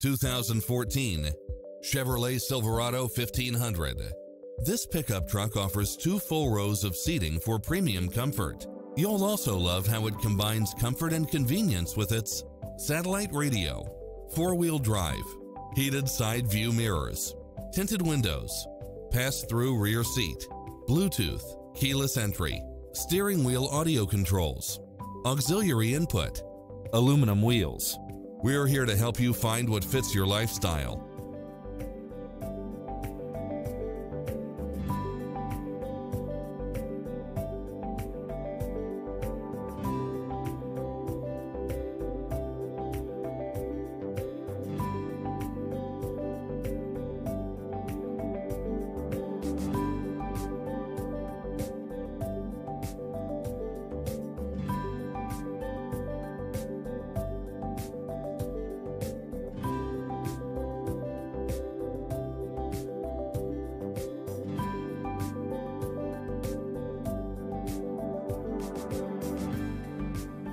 2014 Chevrolet Silverado 1500. This pickup truck offers two full rows of seating for premium comfort. You'll also love how it combines comfort and convenience with its satellite radio, four-wheel drive, heated side view mirrors, tinted windows, pass-through rear seat, Bluetooth, keyless entry, steering wheel audio controls, auxiliary input, aluminum wheels. We're here to help you find what fits your lifestyle